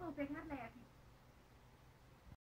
perfect นั่นแหละที่